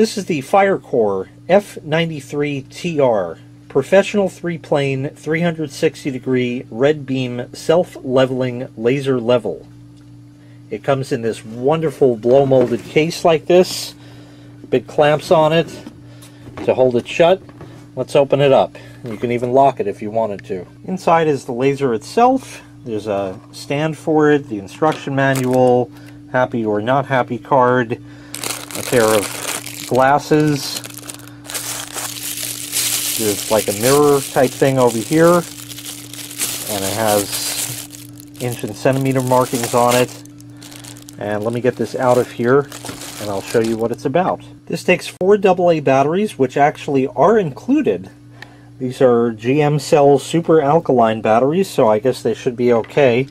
This is the Firecore F93TR Professional 3-plane 360 degree red beam self-leveling laser level. It comes in this wonderful blow molded case like this. Big clamps on it to hold it shut. Let's open it up. You can even lock it if you wanted to. Inside is the laser itself. There's a stand for it, the instruction manual, happy or not happy card, a pair of glasses, there's like a mirror type thing over here, and it has inch and centimeter markings on it. And let me get this out of here, and I'll show you what it's about. This takes four AA batteries, which actually are included. These are GM Cell Super Alkaline batteries, so I guess they should be okay.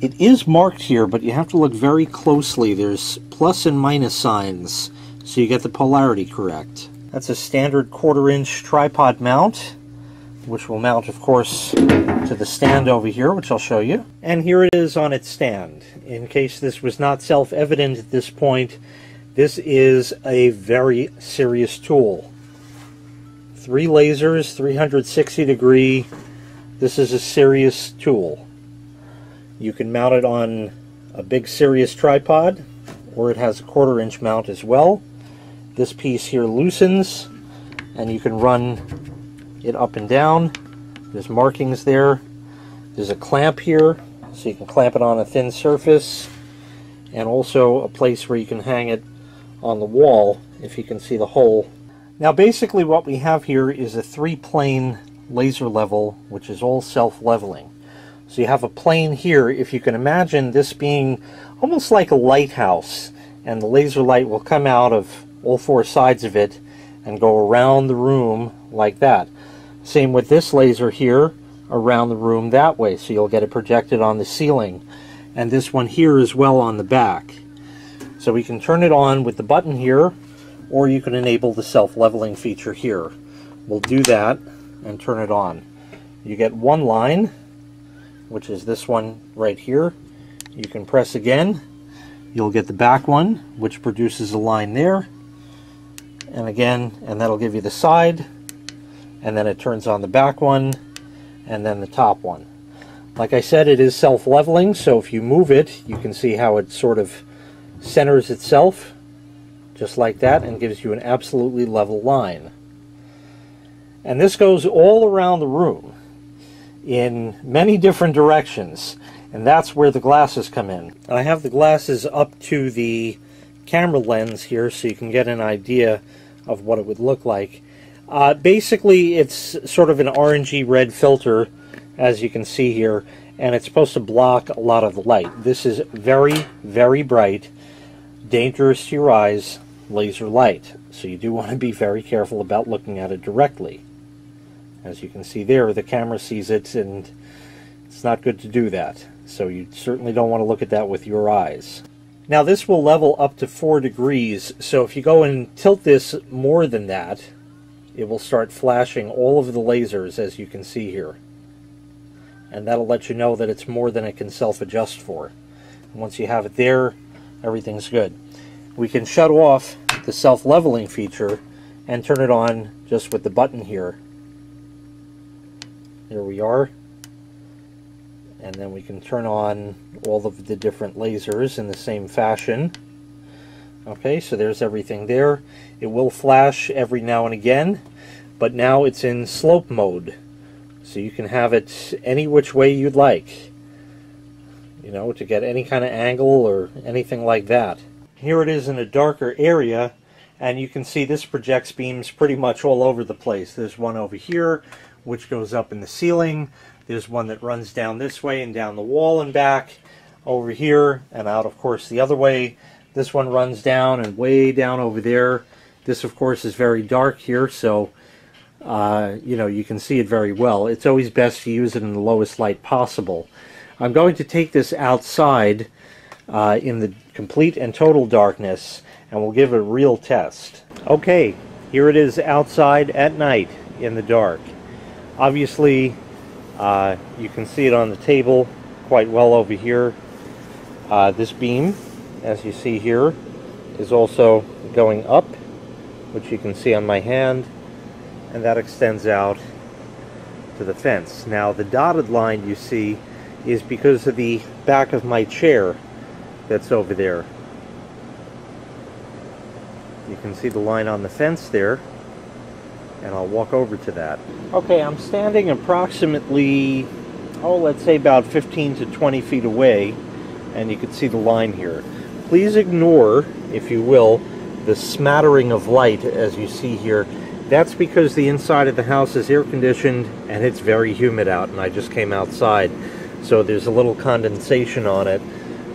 It is marked here, but you have to look very closely. There's plus and minus signs, so you get the polarity correct. That's a standard quarter inch tripod mount, which will mount, of course, to the stand over here, which I'll show you. And here it is on its stand. In case this was not self-evident at this point, this is a very serious tool. Three lasers, 360 degree. This is a serious tool. You can mount it on a big serious tripod, or it has a quarter inch mount as well. This piece here loosens and you can run it up and down. There's markings there. There's a clamp here so you can clamp it on a thin surface and also a place where you can hang it on the wall if you can see the hole. Now basically what we have here is a three plane laser level which is all self-leveling. So you have a plane here, if you can imagine this being almost like a lighthouse and the laser light will come out of all four sides of it and go around the room like that. Same with this laser here around the room that way so you'll get it projected on the ceiling and this one here as well on the back. So we can turn it on with the button here or you can enable the self-leveling feature here. We'll do that and turn it on. You get one line which is this one right here. You can press again. You'll get the back one which produces a line there and again and that'll give you the side and then it turns on the back one and then the top one like I said it is self-leveling so if you move it you can see how it sort of centers itself just like that and gives you an absolutely level line and this goes all around the room in many different directions and that's where the glasses come in. I have the glasses up to the camera lens here so you can get an idea of what it would look like. Uh, basically, it's sort of an orangey red filter, as you can see here, and it's supposed to block a lot of the light. This is very, very bright, dangerous to your eyes laser light, so you do want to be very careful about looking at it directly. As you can see there, the camera sees it, and it's not good to do that. So you certainly don't want to look at that with your eyes. Now this will level up to 4 degrees, so if you go and tilt this more than that, it will start flashing all of the lasers as you can see here. And that'll let you know that it's more than it can self-adjust for. And once you have it there, everything's good. We can shut off the self-leveling feature and turn it on just with the button here. Here we are and then we can turn on all of the different lasers in the same fashion. Okay so there's everything there. It will flash every now and again but now it's in slope mode. So you can have it any which way you'd like you know to get any kind of angle or anything like that. Here it is in a darker area and you can see this projects beams pretty much all over the place. There's one over here which goes up in the ceiling there's one that runs down this way and down the wall and back over here and out, of course, the other way. This one runs down and way down over there. This, of course, is very dark here, so uh, you know you can see it very well. It's always best to use it in the lowest light possible. I'm going to take this outside uh, in the complete and total darkness, and we'll give it a real test. Okay, here it is outside at night in the dark. Obviously, uh, you can see it on the table quite well over here. Uh, this beam, as you see here, is also going up which you can see on my hand, and that extends out to the fence. Now the dotted line you see is because of the back of my chair that's over there. You can see the line on the fence there, and I'll walk over to that. Okay, I'm standing approximately, oh, let's say about 15 to 20 feet away, and you can see the line here. Please ignore, if you will, the smattering of light as you see here. That's because the inside of the house is air conditioned and it's very humid out, and I just came outside. So there's a little condensation on it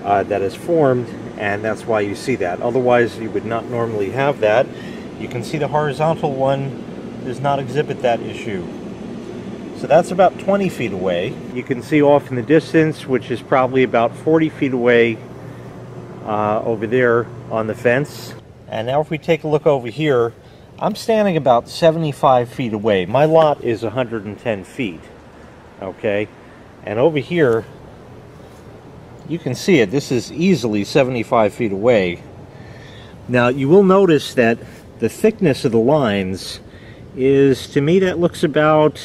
uh, that is formed, and that's why you see that. Otherwise, you would not normally have that. You can see the horizontal one does not exhibit that issue. So that's about 20 feet away. You can see off in the distance, which is probably about 40 feet away uh, over there on the fence. And now if we take a look over here, I'm standing about 75 feet away. My lot is 110 feet, okay? And over here, you can see it. This is easily 75 feet away. Now, you will notice that the thickness of the lines is, to me, that looks about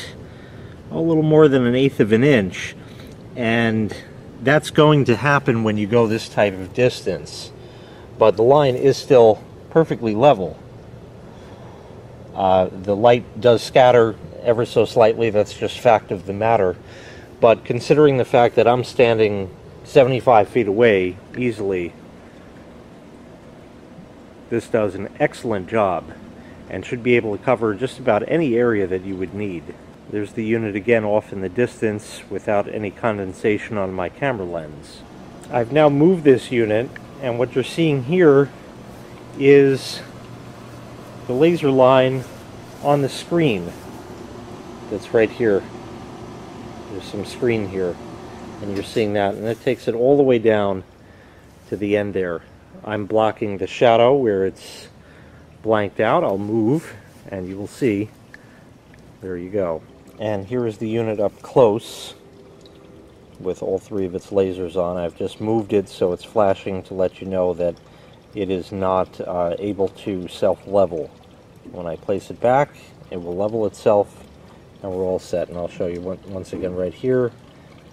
a little more than an eighth of an inch. And that's going to happen when you go this type of distance. But the line is still perfectly level. Uh, the light does scatter ever so slightly, that's just fact of the matter. But considering the fact that I'm standing 75 feet away easily, this does an excellent job and should be able to cover just about any area that you would need. There's the unit again off in the distance without any condensation on my camera lens. I've now moved this unit and what you're seeing here is the laser line on the screen that's right here. There's some screen here and you're seeing that and it takes it all the way down to the end there. I'm blocking the shadow where it's blanked out. I'll move and you will see. There you go. And here is the unit up close with all three of its lasers on. I've just moved it so it's flashing to let you know that it is not uh, able to self-level. When I place it back, it will level itself and we're all set. And I'll show you once again right here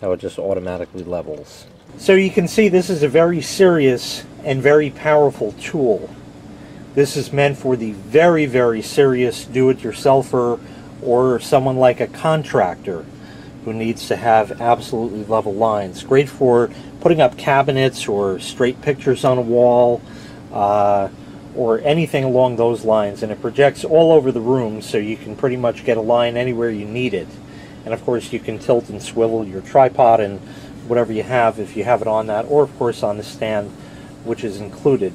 how it just automatically levels. So you can see this is a very serious and very powerful tool. This is meant for the very, very serious do-it-yourselfer or someone like a contractor who needs to have absolutely level lines. Great for putting up cabinets or straight pictures on a wall uh, or anything along those lines. And it projects all over the room so you can pretty much get a line anywhere you need it. And of course you can tilt and swivel your tripod and whatever you have if you have it on that or of course on the stand which is included.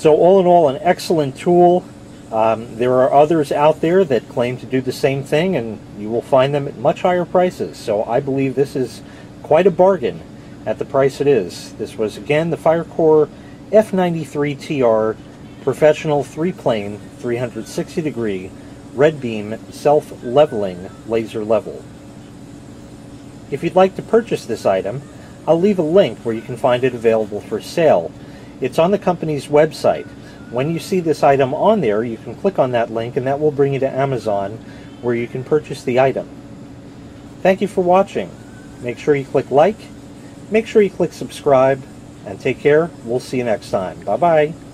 So all in all, an excellent tool. Um, there are others out there that claim to do the same thing, and you will find them at much higher prices. So I believe this is quite a bargain at the price it is. This was, again, the Firecore F93TR Professional 3-Plane 360-degree red beam self-leveling laser level. If you'd like to purchase this item, I'll leave a link where you can find it available for sale it's on the company's website. When you see this item on there, you can click on that link and that will bring you to Amazon where you can purchase the item. Thank you for watching. Make sure you click like, make sure you click subscribe, and take care. We'll see you next time. Bye-bye.